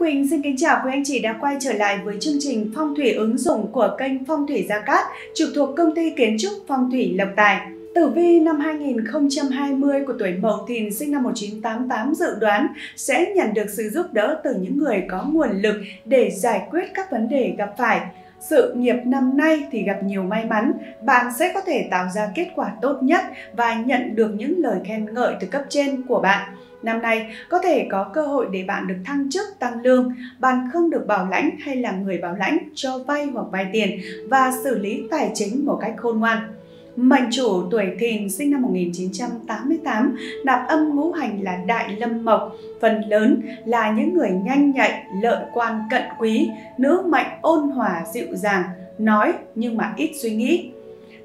Quỳnh xin kính chào quý anh chị đã quay trở lại với chương trình Phong thủy ứng dụng của kênh Phong thủy Gia Cát, trực thuộc công ty kiến trúc Phong thủy Lộc Tài. Tử vi năm 2020 của tuổi Mậu Thìn sinh năm 1988 dự đoán sẽ nhận được sự giúp đỡ từ những người có nguồn lực để giải quyết các vấn đề gặp phải. Sự nghiệp năm nay thì gặp nhiều may mắn, bạn sẽ có thể tạo ra kết quả tốt nhất và nhận được những lời khen ngợi từ cấp trên của bạn. Năm nay có thể có cơ hội để bạn được thăng chức tăng lương, bạn không được bảo lãnh hay là người bảo lãnh cho vay hoặc vay tiền và xử lý tài chính một cách khôn ngoan. Mệnh chủ tuổi thìn sinh năm 1988, nạp âm ngũ hành là đại lâm mộc, phần lớn là những người nhanh nhạy, lợi quan cận quý, nữ mệnh ôn hòa dịu dàng, nói nhưng mà ít suy nghĩ.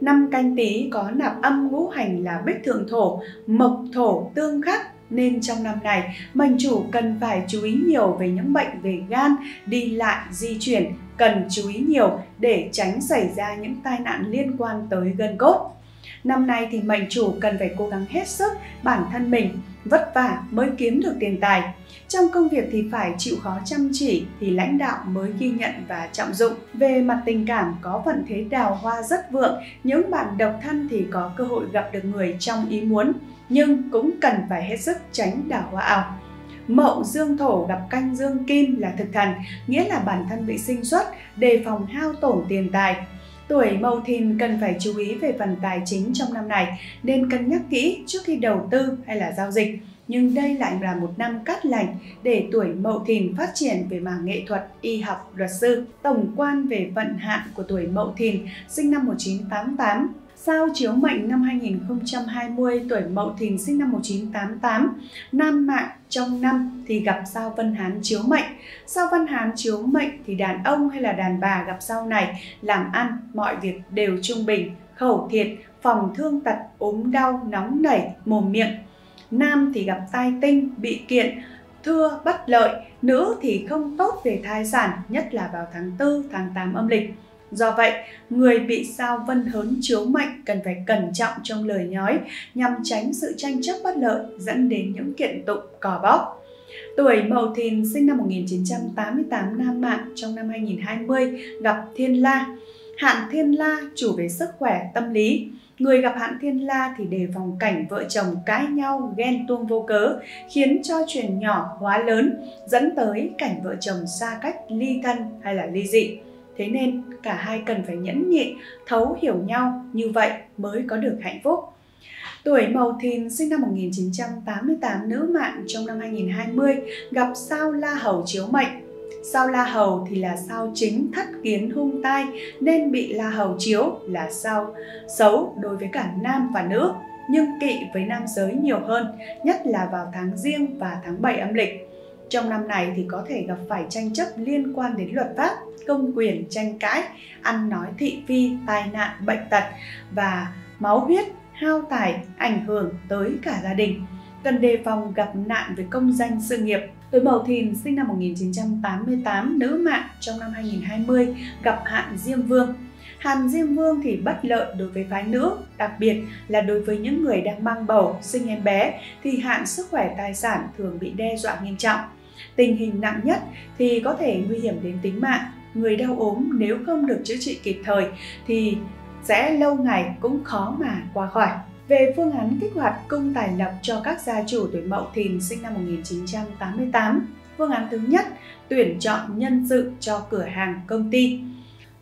Năm canh tí có nạp âm ngũ hành là bích thượng thổ, mộc thổ tương khắc nên trong năm này mệnh chủ cần phải chú ý nhiều về những bệnh về gan, đi lại, di chuyển, cần chú ý nhiều để tránh xảy ra những tai nạn liên quan tới gân cốt. Năm nay thì mệnh chủ cần phải cố gắng hết sức bản thân mình, vất vả mới kiếm được tiền tài. Trong công việc thì phải chịu khó chăm chỉ thì lãnh đạo mới ghi nhận và trọng dụng. Về mặt tình cảm có vận thế đào hoa rất vượng, những bạn độc thân thì có cơ hội gặp được người trong ý muốn, nhưng cũng cần phải hết sức tránh đào hoa ảo. Mậu dương thổ gặp canh dương kim là thực thần, nghĩa là bản thân bị sinh xuất, đề phòng hao tổn tiền tài. Tuổi Mậu Thìn cần phải chú ý về phần tài chính trong năm này nên cân nhắc kỹ trước khi đầu tư hay là giao dịch. Nhưng đây lại là một năm cát lành để tuổi Mậu Thìn phát triển về mảng nghệ thuật, y học, luật sư. Tổng quan về vận hạn của tuổi Mậu Thìn sinh năm 1988 Sao chiếu mệnh năm 2020 tuổi Mậu Thìn sinh năm 1988, nam mạng trong năm thì gặp sao Vân Hán chiếu mệnh. Sao Vân Hán chiếu mệnh thì đàn ông hay là đàn bà gặp sao này làm ăn mọi việc đều trung bình, khẩu thiệt, phòng thương tật, ốm đau, nóng nảy, mồm miệng. Nam thì gặp tai tinh, bị kiện, thưa bất lợi, nữ thì không tốt về thai sản, nhất là vào tháng 4, tháng 8 âm lịch. Do vậy, người bị sao vân hớn chiếu mệnh cần phải cẩn trọng trong lời nói nhằm tránh sự tranh chấp bất lợi dẫn đến những kiện tụng cò bóp. Tuổi Mậu Thìn sinh năm 1988 nam mạng trong năm 2020 gặp Thiên La. Hạn Thiên La chủ về sức khỏe tâm lý. Người gặp hạn Thiên La thì đề phòng cảnh vợ chồng cãi nhau, ghen tuông vô cớ, khiến cho chuyện nhỏ hóa lớn, dẫn tới cảnh vợ chồng xa cách, ly thân hay là ly dị. Thế nên cả hai cần phải nhẫn nhịn, thấu hiểu nhau như vậy mới có được hạnh phúc. Tuổi Mậu Thìn sinh năm 1988 nữ mạng trong năm 2020 gặp sao La Hầu chiếu mệnh. Sao La Hầu thì là sao chính thất kiến hung tai nên bị La Hầu chiếu là sao xấu đối với cả nam và nữ nhưng kỵ với nam giới nhiều hơn, nhất là vào tháng riêng và tháng 7 âm lịch. Trong năm này thì có thể gặp phải tranh chấp liên quan đến luật pháp, công quyền, tranh cãi, ăn nói thị phi, tai nạn, bệnh tật và máu huyết, hao tài ảnh hưởng tới cả gia đình. Cần đề phòng gặp nạn về công danh sự nghiệp. Tuổi Mậu Thìn sinh năm 1988, nữ mạng trong năm 2020 gặp hạn Diêm Vương. Hàn Diêm Vương thì bất lợi đối với phái nữ, đặc biệt là đối với những người đang mang bầu, sinh em bé thì hạn sức khỏe tài sản thường bị đe dọa nghiêm trọng. Tình hình nặng nhất thì có thể nguy hiểm đến tính mạng. Người đau ốm nếu không được chữa trị kịp thời thì sẽ lâu ngày cũng khó mà qua khỏi. Về phương án kích hoạt cung tài lộc cho các gia chủ tuổi Mậu Thìn sinh năm 1988. Phương án thứ nhất, tuyển chọn nhân sự cho cửa hàng công ty.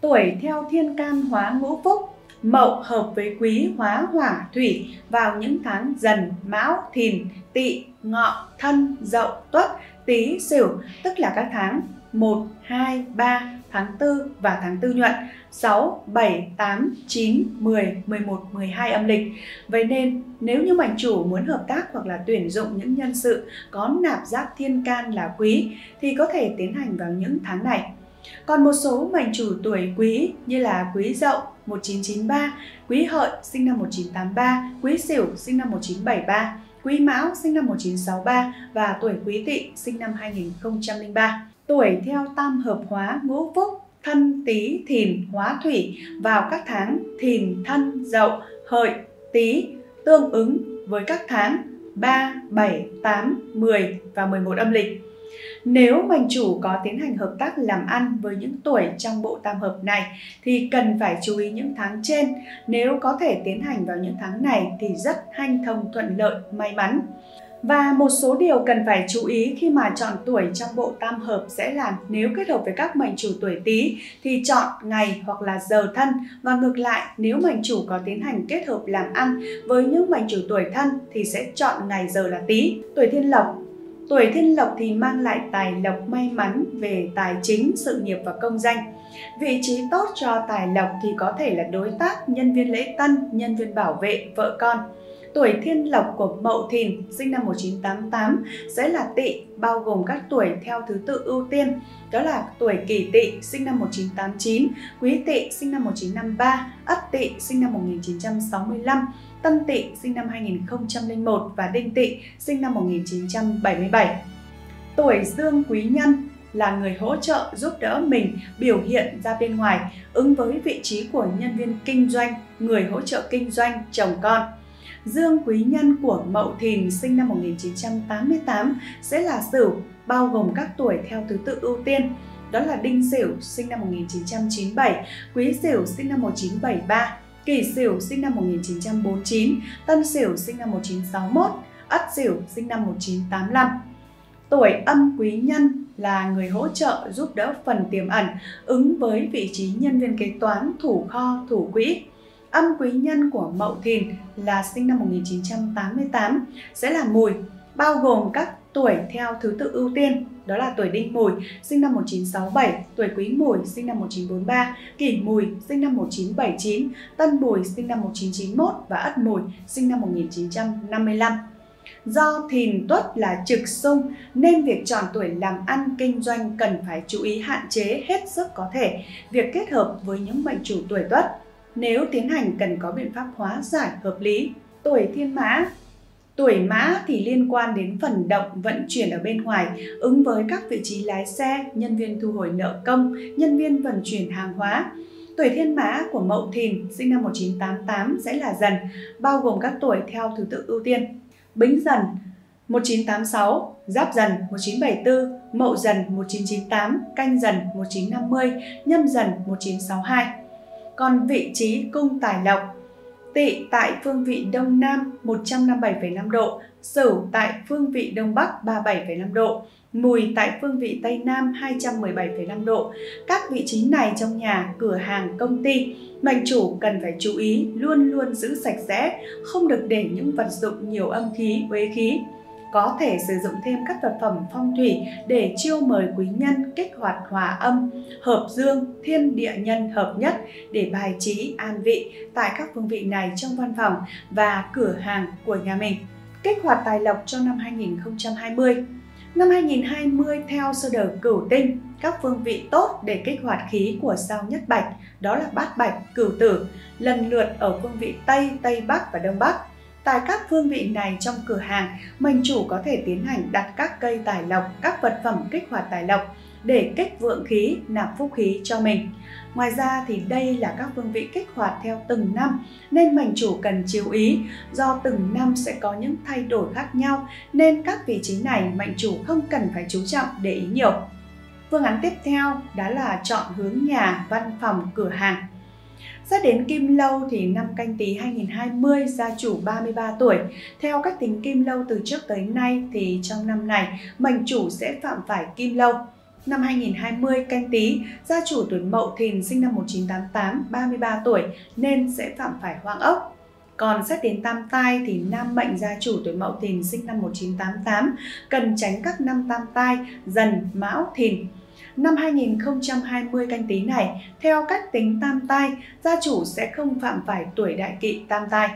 Tuổi theo thiên can hóa ngũ phúc, Mậu hợp với quý hóa hỏa thủy vào những tháng dần, mão, thìn, tỵ, ngọ, thân, dậu, tuất Tý Sửu tức là các tháng 1, 2, 3, tháng 4 và tháng 4 nhuận 6, 7, 8, 9, 10, 11, 12 âm lịch. Vậy nên nếu như mảnh chủ muốn hợp tác hoặc là tuyển dụng những nhân sự có nạp giáp thiên can là quý thì có thể tiến hành vào những tháng này. Còn một số mệnh chủ tuổi quý như là quý dậu 1993, quý hợi sinh năm 1983, quý sửu sinh năm 1973 Quý Mão sinh năm 1963 và tuổi Quý Tỵ sinh năm 2003. Tuổi theo tam hợp hóa ngũ phúc thân tý thìn hóa thủy vào các tháng thìn thân dậu hợi tý tương ứng với các tháng 3, 7, 8, 10 và 11 âm lịch. Nếu mệnh chủ có tiến hành hợp tác làm ăn với những tuổi trong bộ tam hợp này thì cần phải chú ý những tháng trên. Nếu có thể tiến hành vào những tháng này thì rất hanh thông thuận lợi, may mắn. Và một số điều cần phải chú ý khi mà chọn tuổi trong bộ tam hợp sẽ là nếu kết hợp với các mệnh chủ tuổi Tý thì chọn ngày hoặc là giờ thân và ngược lại nếu mệnh chủ có tiến hành kết hợp làm ăn với những mệnh chủ tuổi thân thì sẽ chọn ngày giờ là Tý. Tuổi Thiên Lộc Tuổi thiên lộc thì mang lại tài lộc may mắn về tài chính, sự nghiệp và công danh. Vị trí tốt cho tài lộc thì có thể là đối tác, nhân viên lễ tân, nhân viên bảo vệ, vợ con. Tuổi thiên lộc của Mậu Thìn sinh năm 1988 sẽ là tỵ, bao gồm các tuổi theo thứ tự ưu tiên. Đó là tuổi kỷ tỵ sinh năm 1989, quý tỵ sinh năm 1953, ất tỵ sinh năm 1965, tân Tị sinh năm 2001 và đinh Tị sinh năm 1977. Tuổi dương quý nhân là người hỗ trợ giúp đỡ mình biểu hiện ra bên ngoài, ứng với vị trí của nhân viên kinh doanh, người hỗ trợ kinh doanh, chồng con. Dương quý nhân của Mậu Thìn sinh năm 1988 sẽ là Sửu, bao gồm các tuổi theo thứ tự ưu tiên. Đó là Đinh Sửu sinh năm 1997, Quý Sửu sinh năm 1973, Kỷ Sửu sinh năm 1949, Tân Sửu sinh năm 1961, Ất Sửu sinh năm 1985. Tuổi âm quý nhân là người hỗ trợ giúp đỡ phần tiềm ẩn, ứng với vị trí nhân viên kế toán, thủ kho, thủ quỹ. Âm quý nhân của Mậu Thìn là sinh năm 1988 sẽ là mùi, bao gồm các tuổi theo thứ tự ưu tiên đó là tuổi đinh mùi sinh năm 1967, tuổi quý mùi sinh năm 1943, kỷ mùi sinh năm 1979, tân mùi sinh năm 1991 và ất mùi sinh năm 1955. Do thìn tuất là trực xung nên việc chọn tuổi làm ăn kinh doanh cần phải chú ý hạn chế hết sức có thể việc kết hợp với những mệnh chủ tuổi tuất nếu tiến hành cần có biện pháp hóa giải hợp lý. Tuổi thiên mã Tuổi mã thì liên quan đến phần động vận chuyển ở bên ngoài, ứng với các vị trí lái xe, nhân viên thu hồi nợ công, nhân viên vận chuyển hàng hóa. Tuổi thiên mã của Mậu Thìn sinh năm 1988 sẽ là dần, bao gồm các tuổi theo thứ tự ưu tiên. Bính dần 1986, Giáp dần 1974, Mậu dần 1998, Canh dần 1950, Nhâm dần 1962 còn vị trí cung tài lộc Tỵ tại phương vị Đông Nam 157,5 độ, Sửu tại phương vị Đông Bắc 37,5 độ, Mùi tại phương vị Tây Nam 217,5 độ. Các vị trí này trong nhà, cửa hàng, công ty, mệnh chủ cần phải chú ý luôn luôn giữ sạch sẽ, không được để những vật dụng nhiều âm khí, uế khí có thể sử dụng thêm các vật phẩm phong thủy để chiêu mời quý nhân kích hoạt hòa âm, hợp dương, thiên địa nhân hợp nhất để bài trí an vị tại các phương vị này trong văn phòng và cửa hàng của nhà mình. Kích hoạt tài lộc cho năm 2020 Năm 2020 theo sơ đồ cửu tinh, các phương vị tốt để kích hoạt khí của sao nhất bạch, đó là bát bạch, cửu tử, lần lượt ở phương vị Tây, Tây Bắc và Đông Bắc. Tại các phương vị này trong cửa hàng, mệnh chủ có thể tiến hành đặt các cây tài lộc, các vật phẩm kích hoạt tài lộc để kích vượng khí, nạp phúc khí cho mình. Ngoài ra thì đây là các phương vị kích hoạt theo từng năm nên mệnh chủ cần chú ý do từng năm sẽ có những thay đổi khác nhau nên các vị trí này mệnh chủ không cần phải chú trọng để ý nhiều. Phương án tiếp theo đó là chọn hướng nhà, văn phòng, cửa hàng. Xét đến Kim Lâu thì năm canh tí 2020 gia chủ 33 tuổi. Theo cách tính Kim Lâu từ trước tới nay thì trong năm này mệnh chủ sẽ phạm phải Kim Lâu. Năm 2020 canh tí, gia chủ tuổi Mậu Thìn sinh năm 1988, 33 tuổi nên sẽ phạm phải hoang ốc. Còn xét đến tam tai thì nam mệnh gia chủ tuổi Mậu Thìn sinh năm 1988 cần tránh các năm tam tai dần, mão, thìn. Năm 2020 canh tí này, theo cách tính tam tai, gia chủ sẽ không phạm phải tuổi đại kỵ tam tai.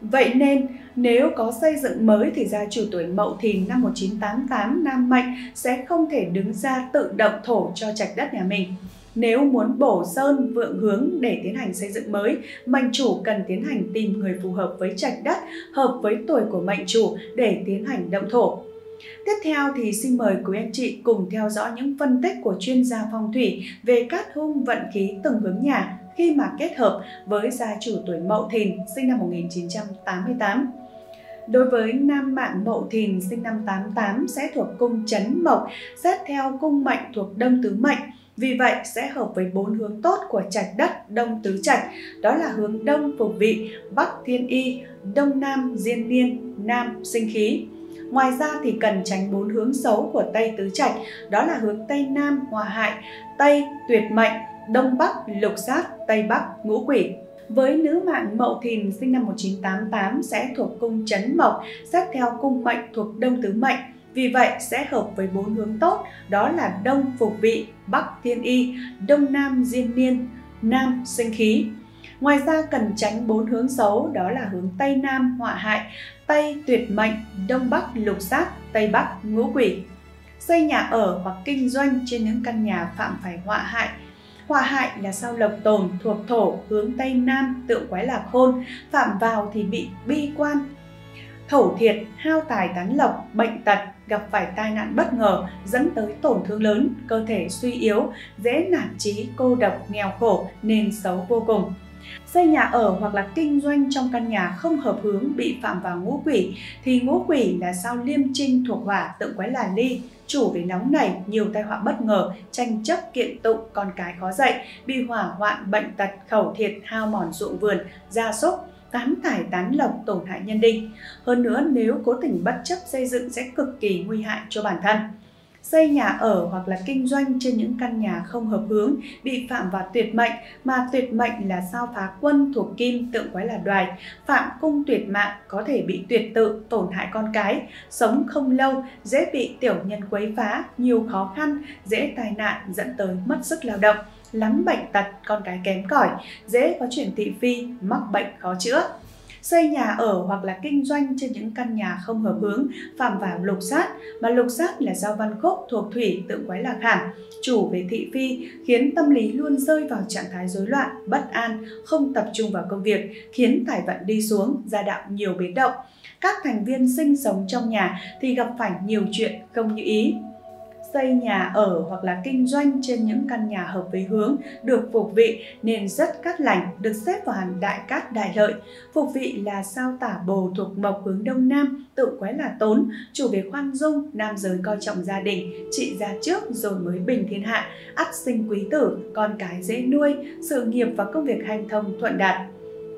Vậy nên, nếu có xây dựng mới thì gia chủ tuổi Mậu Thìn năm 1988 nam mệnh sẽ không thể đứng ra tự động thổ cho trạch đất nhà mình. Nếu muốn bổ sơn vượng hướng để tiến hành xây dựng mới, mệnh chủ cần tiến hành tìm người phù hợp với trạch đất, hợp với tuổi của mệnh chủ để tiến hành động thổ. Tiếp theo thì xin mời quý anh chị cùng theo dõi những phân tích của chuyên gia phong thủy về cát hung vận khí từng hướng nhà khi mà kết hợp với gia chủ tuổi Mậu Thìn sinh năm 1988. Đối với nam mạng Mậu Thìn sinh năm 88 sẽ thuộc cung chấn mộc, xét theo cung mệnh thuộc đông tứ mệnh. Vì vậy sẽ hợp với bốn hướng tốt của trạch đất đông tứ trạch, đó là hướng đông phục vị, bắc thiên y, đông nam diên niên, nam sinh khí. Ngoài ra thì cần tránh bốn hướng xấu của Tây Tứ Trạch, đó là hướng Tây Nam hòa hại, Tây tuyệt mệnh, Đông Bắc lục sát, Tây Bắc ngũ quỷ. Với nữ mạng Mậu Thìn sinh năm 1988 sẽ thuộc cung chấn mộc, xét theo cung mệnh thuộc Đông Tứ Mệnh. Vì vậy sẽ hợp với bốn hướng tốt, đó là Đông Phục Vị, Bắc Thiên Y, Đông Nam Diên Niên, Nam Sinh Khí. Ngoài ra cần tránh bốn hướng xấu đó là hướng Tây Nam họa hại, Tây tuyệt mệnh, Đông Bắc lục sát, Tây Bắc ngũ quỷ. Xây nhà ở hoặc kinh doanh trên những căn nhà phạm phải họa hại. Họa hại là sao lộc tồn thuộc thổ hướng Tây Nam tượng quái là khôn, phạm vào thì bị bi quan. Thổ thiệt, hao tài tán lộc, bệnh tật, gặp phải tai nạn bất ngờ dẫn tới tổn thương lớn, cơ thể suy yếu, dễ nản trí, cô độc, nghèo khổ nên xấu vô cùng. Xây nhà ở hoặc là kinh doanh trong căn nhà không hợp hướng bị phạm vào ngũ quỷ thì ngũ quỷ là sao liêm trinh thuộc hỏa tượng quái là ly, chủ về nóng nảy, nhiều tai họa bất ngờ, tranh chấp kiện tụng, con cái khó dạy, bị hỏa hoạn, bệnh tật, khẩu thiệt, hao mòn ruộng vườn, gia súc, tán thải tán lộc tổn hại nhân định Hơn nữa nếu cố tình bất chấp xây dựng sẽ cực kỳ nguy hại cho bản thân xây nhà ở hoặc là kinh doanh trên những căn nhà không hợp hướng, bị phạm vào tuyệt mệnh, mà tuyệt mệnh là sao phá quân thuộc kim tượng quái là đoài, phạm cung tuyệt mạng có thể bị tuyệt tự, tổn hại con cái, sống không lâu, dễ bị tiểu nhân quấy phá, nhiều khó khăn, dễ tai nạn, dẫn tới mất sức lao động, lắm bệnh tật, con cái kém cỏi, dễ có chuyển thị phi, mắc bệnh khó chữa xây nhà ở hoặc là kinh doanh trên những căn nhà không hợp hướng, phạm vào lục sát, mà lục sát là giao văn khúc thuộc thủy tượng quái lạc hẳn, chủ về thị phi, khiến tâm lý luôn rơi vào trạng thái rối loạn, bất an, không tập trung vào công việc, khiến tài vận đi xuống, gia đạo nhiều biến động. Các thành viên sinh sống trong nhà thì gặp phải nhiều chuyện không như ý, xây nhà ở hoặc là kinh doanh trên những căn nhà hợp với hướng được phục vị nên rất cát lành, được xếp vào hàng đại cát đại lợi. Phục vị là sao tả bồ thuộc mộc hướng đông nam, tự quái là tốn, chủ về khoan dung, nam giới coi trọng gia đình, trị gia trước rồi mới bình thiên hạ, ắt sinh quý tử, con cái dễ nuôi, sự nghiệp và công việc hành thông thuận đạt.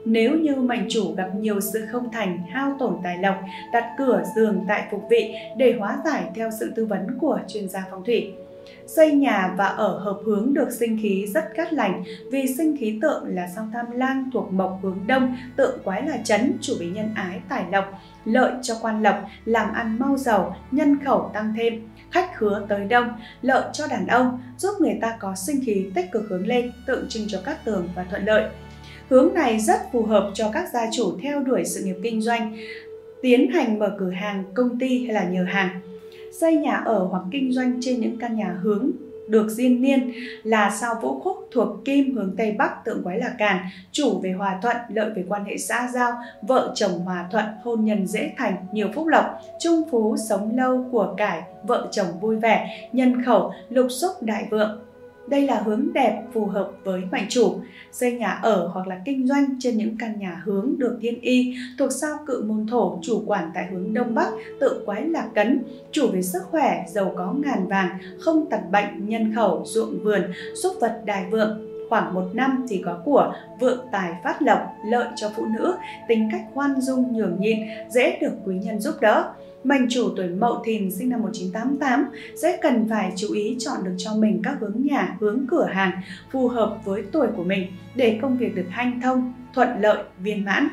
Nếu như mệnh chủ gặp nhiều sự không thành, hao tổn tài lộc, đặt cửa giường tại phục vị để hóa giải theo sự tư vấn của chuyên gia phong thủy. Xây nhà và ở hợp hướng được sinh khí rất cát lành vì sinh khí tượng là song tham lang thuộc mộc hướng đông, tượng quái là chấn, chủ về nhân ái, tài lộc, lợi cho quan lộc, làm ăn mau giàu, nhân khẩu tăng thêm, khách khứa tới đông, lợi cho đàn ông, giúp người ta có sinh khí tích cực hướng lên, tượng trưng cho các tường và thuận lợi. Hướng này rất phù hợp cho các gia chủ theo đuổi sự nghiệp kinh doanh, tiến hành mở cửa hàng, công ty hay là nhờ hàng. Xây nhà ở hoặc kinh doanh trên những căn nhà hướng được diên niên là sao vũ khúc thuộc kim hướng Tây Bắc tượng quái là càn, chủ về hòa thuận, lợi về quan hệ xã giao, vợ chồng hòa thuận, hôn nhân dễ thành, nhiều phúc lộc, trung phú, sống lâu, của cải, vợ chồng vui vẻ, nhân khẩu, lục xúc đại vượng, đây là hướng đẹp phù hợp với mệnh chủ. Xây nhà ở hoặc là kinh doanh trên những căn nhà hướng được thiên y thuộc sao cự môn thổ chủ quản tại hướng đông bắc tự quái lạc cấn, chủ về sức khỏe, giàu có ngàn vàng, không tật bệnh, nhân khẩu, ruộng vườn, xúc vật đài vượng, khoảng một năm thì có của, vượng tài phát lộc, lợi cho phụ nữ, tính cách khoan dung nhường nhịn, dễ được quý nhân giúp đỡ mệnh chủ tuổi Mậu Thìn sinh năm 1988 sẽ cần phải chú ý chọn được cho mình các hướng nhà, hướng cửa hàng phù hợp với tuổi của mình để công việc được hanh thông, thuận lợi, viên mãn.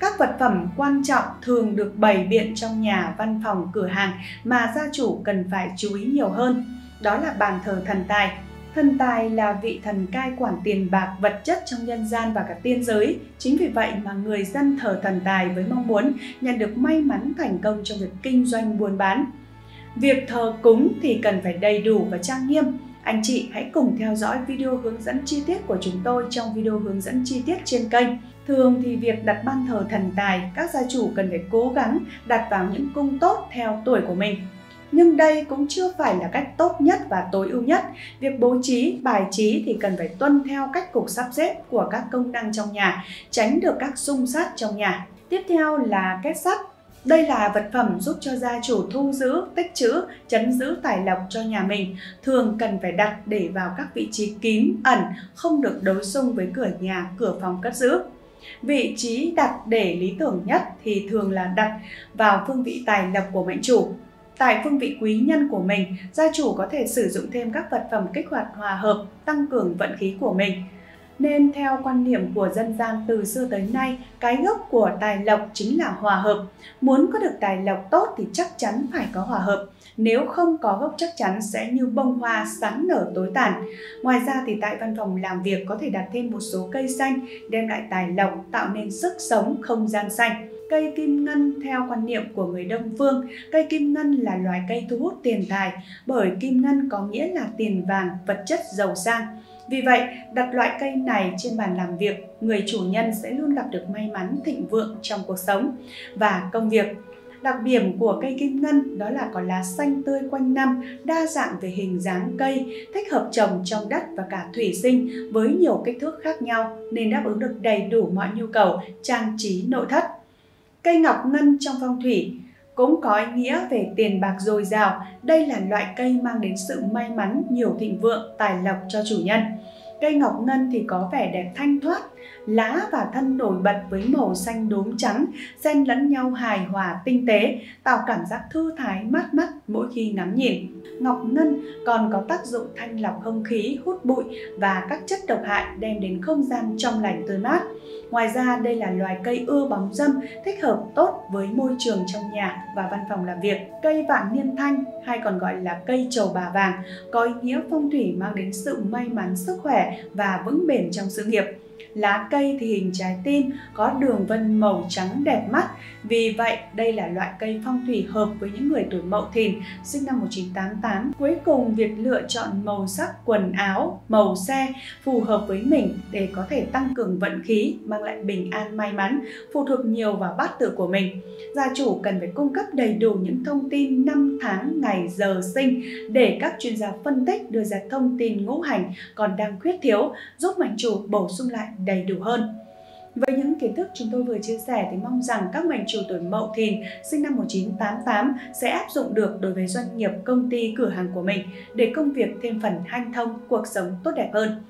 Các vật phẩm quan trọng thường được bày biện trong nhà, văn phòng, cửa hàng mà gia chủ cần phải chú ý nhiều hơn. Đó là bàn thờ thần tài, Thần tài là vị thần cai quản tiền bạc vật chất trong nhân gian và cả tiên giới. Chính vì vậy mà người dân thờ thần tài với mong muốn nhận được may mắn thành công trong việc kinh doanh buôn bán. Việc thờ cúng thì cần phải đầy đủ và trang nghiêm. Anh chị hãy cùng theo dõi video hướng dẫn chi tiết của chúng tôi trong video hướng dẫn chi tiết trên kênh. Thường thì việc đặt ban thờ thần tài, các gia chủ cần phải cố gắng đặt vào những cung tốt theo tuổi của mình nhưng đây cũng chưa phải là cách tốt nhất và tối ưu nhất. Việc bố trí, bài trí thì cần phải tuân theo cách cục sắp xếp của các công năng trong nhà, tránh được các xung sát trong nhà. Tiếp theo là kết sắt. Đây là vật phẩm giúp cho gia chủ thu giữ, tích trữ, chấn giữ tài lộc cho nhà mình, thường cần phải đặt để vào các vị trí kín, ẩn, không được đối xung với cửa nhà, cửa phòng cất giữ. Vị trí đặt để lý tưởng nhất thì thường là đặt vào phương vị tài lộc của mệnh chủ. Tại phương vị quý nhân của mình, gia chủ có thể sử dụng thêm các vật phẩm kích hoạt hòa hợp, tăng cường vận khí của mình. Nên theo quan niệm của dân gian từ xưa tới nay, cái gốc của tài lộc chính là hòa hợp. Muốn có được tài lộc tốt thì chắc chắn phải có hòa hợp. Nếu không có gốc chắc chắn sẽ như bông hoa sáng nở tối tàn. Ngoài ra thì tại văn phòng làm việc có thể đặt thêm một số cây xanh đem lại tài lộc, tạo nên sức sống không gian xanh. Cây kim ngân theo quan niệm của người Đông Phương, cây kim ngân là loài cây thu hút tiền tài bởi kim ngân có nghĩa là tiền vàng, vật chất giàu sang. Vì vậy, đặt loại cây này trên bàn làm việc, người chủ nhân sẽ luôn gặp được may mắn thịnh vượng trong cuộc sống và công việc. Đặc điểm của cây kim ngân đó là có lá xanh tươi quanh năm, đa dạng về hình dáng cây, thích hợp trồng trong đất và cả thủy sinh với nhiều kích thước khác nhau nên đáp ứng được đầy đủ mọi nhu cầu trang trí nội thất. Cây ngọc ngân trong phong thủy cũng có ý nghĩa về tiền bạc dồi dào. Đây là loại cây mang đến sự may mắn, nhiều thịnh vượng, tài lộc cho chủ nhân. Cây ngọc ngân thì có vẻ đẹp thanh thoát, lá và thân nổi bật với màu xanh đốm trắng, xen lẫn nhau hài hòa tinh tế, tạo cảm giác thư thái mát mắt mỗi khi ngắm nhìn. Ngọc ngân còn có tác dụng thanh lọc không khí, hút bụi và các chất độc hại đem đến không gian trong lành tươi mát. Ngoài ra đây là loài cây ưa bóng dâm, thích hợp tốt với môi trường trong nhà và văn phòng làm việc. Cây vạn niên thanh hay còn gọi là cây trầu bà vàng có ý nghĩa phong thủy mang đến sự may mắn, sức khỏe và vững bền trong sự nghiệp. Lá cây thì hình trái tim, có đường vân màu trắng đẹp mắt. Vì vậy, đây là loại cây phong thủy hợp với những người tuổi Mậu Thìn, sinh năm 1988. Cuối cùng, việc lựa chọn màu sắc quần áo, màu xe phù hợp với mình để có thể tăng cường vận khí, mang lại bình an may mắn, phụ thuộc nhiều vào bát tự của mình. Gia chủ cần phải cung cấp đầy đủ những thông tin năm tháng, ngày, giờ sinh để các chuyên gia phân tích đưa ra thông tin ngũ hành còn đang khuyết thiếu, giúp mệnh chủ bổ sung lại đầy đủ hơn. Với những kiến thức chúng tôi vừa chia sẻ thì mong rằng các mệnh chủ tuổi Mậu Thìn sinh năm 1988 sẽ áp dụng được đối với doanh nghiệp, công ty, cửa hàng của mình để công việc thêm phần hanh thông, cuộc sống tốt đẹp hơn.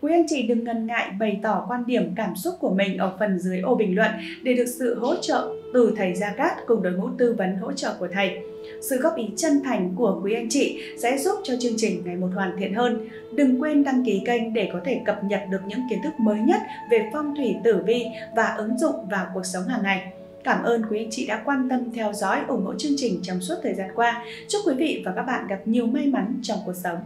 Quý anh chị đừng ngần ngại bày tỏ quan điểm cảm xúc của mình ở phần dưới ô bình luận để được sự hỗ trợ từ thầy Gia Cát cùng đội ngũ tư vấn hỗ trợ của thầy. Sự góp ý chân thành của quý anh chị sẽ giúp cho chương trình ngày một hoàn thiện hơn. Đừng quên đăng ký kênh để có thể cập nhật được những kiến thức mới nhất về phong thủy tử vi và ứng dụng vào cuộc sống hàng ngày. Cảm ơn quý anh chị đã quan tâm theo dõi, ủng hộ chương trình trong suốt thời gian qua. Chúc quý vị và các bạn gặp nhiều may mắn trong cuộc sống.